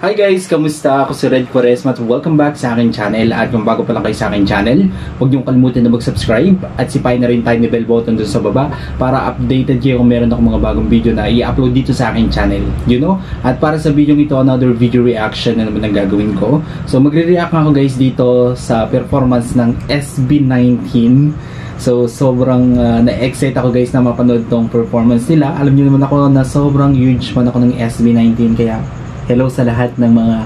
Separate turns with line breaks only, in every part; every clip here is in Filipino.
Hi guys! Kamusta? Ako si Red Quaresma at welcome back sa aking channel. At kung bago pa lang kayo sa aking channel, huwag niyong kalimutan na mag-subscribe at sipain na rin tayo ni bell button dun sa baba para updated kayo kung meron ako mga bagong video na i-upload dito sa aking channel. You know? At para sa video ito, another video reaction na naman ang gagawin ko. So magre-react ako guys dito sa performance ng SB19 So, sobrang uh, na-excite ako guys na mapanood tong performance nila. Alam niyo naman ako na sobrang huge fan ako ng SB19 kaya hello sa lahat ng mga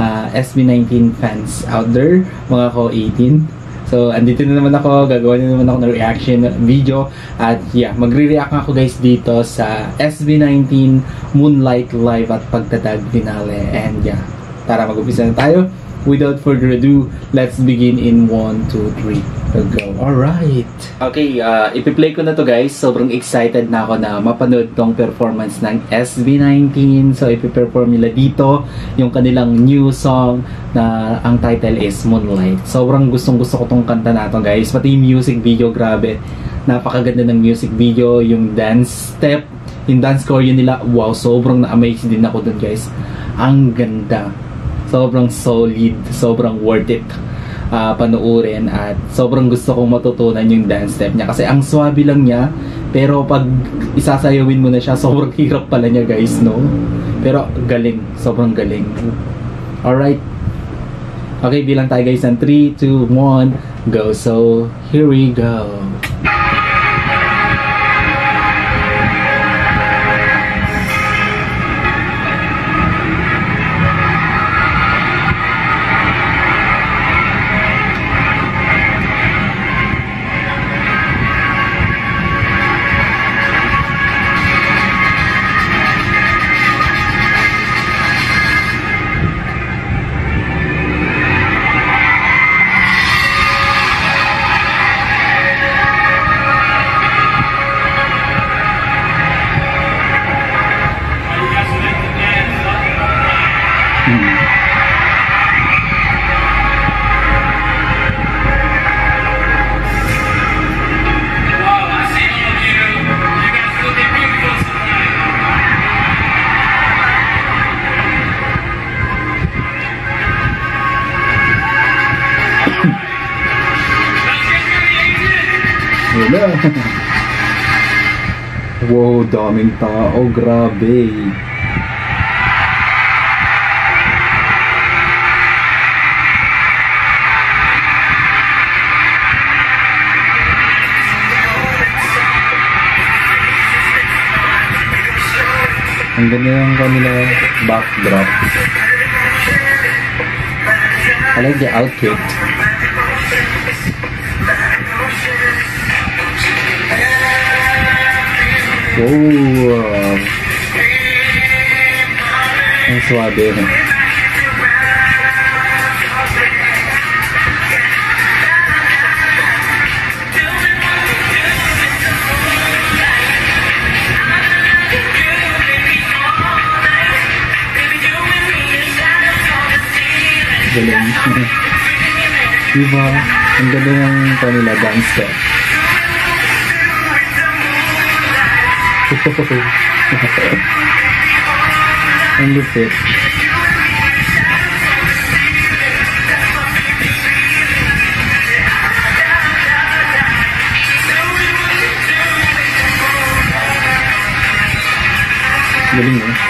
uh, SB19 fans out there, mga ko 18. So, andito na naman ako, gagawa na naman ako ng reaction video. At yeah, magre-react ako guys dito sa SB19 Moonlight Live at pagtatag finale. And yeah, tara mag-umpisa na tayo. Without further ado, let's begin in 1, 2, 3 go. Alright. Okay, uh, ipi-play ko na to guys. Sobrang excited na ako na mapanood tong performance ng SB19. So, ipi-perform nila dito yung kanilang new song na ang title is Moonlight. Sobrang gustong gusto ko tong kanta na to guys. Pati yung music video, grabe. Napakaganda ng music video. Yung dance step, yung dance choreo nila. Wow, sobrang na-amaze din ako dun guys. Ang ganda. Sobrang solid. Sobrang worth it uh, panuorin at sobrang gusto kong matutunan yung dance step niya. Kasi ang swabe lang niya pero pag isasayawin mo na siya sobrang hirap pala niya guys no? Pero galing sobrang galing. Alright. Okay bilang tayo guys ng 3, 2, 1 go. So here we go Wala. wow, daming tao. Grabe. Ang ganda yung kanila backdrop. I like the outfit. Wow. Ang swabe na. Galing. diba? Ang ganda ng kanila dance step. Ang lupit. Galing mo. Eh.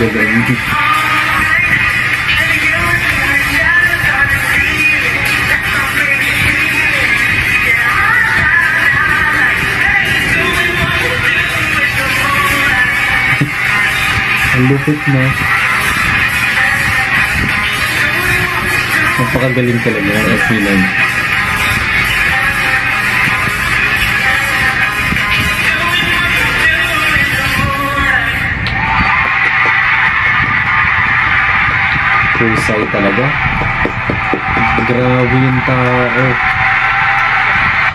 galing. Ang lupit mo. Napakagaling talaga yung SB9. Husay talaga. Grabe yung tao.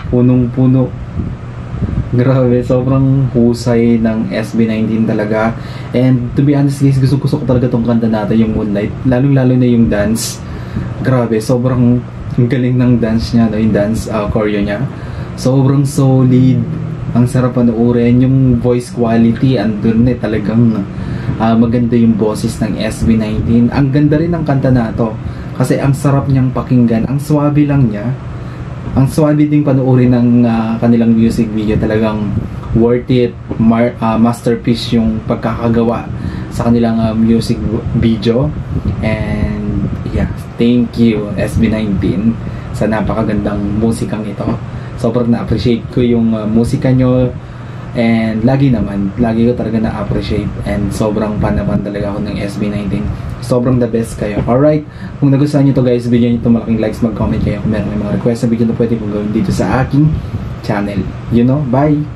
Punong-puno. Grabe, sobrang husay ng SB19 talaga. And to be honest guys, gusto gusto ko talaga tong kanta natin, yung Moonlight. Lalong-lalo na yung dance. Grabe, sobrang galing ng dance niya, no? yung dance uh, choreo niya. Sobrang solid. Ang sarap panoorin. Yung voice quality, andun eh, talagang uh, maganda yung boses ng SB19. Ang ganda rin ng kanta na to. Kasi ang sarap niyang pakinggan. Ang swabe lang niya ang swabe ding panoorin ng uh, kanilang music video talagang worth it mar- uh, masterpiece yung pagkakagawa sa kanilang uh, music video and yeah thank you SB19 sa napakagandang musikang ito sobrang na-appreciate ko yung uh, musika nyo and lagi naman lagi ko talaga na-appreciate and sobrang fan naman talaga ako ng SB19 sobrang the best kayo. Alright, kung nagustuhan nyo to guys, bigyan nyo ito malaking likes, mag-comment kayo kung meron may mga request na video na pwede kong gawin dito sa aking channel. You know, bye!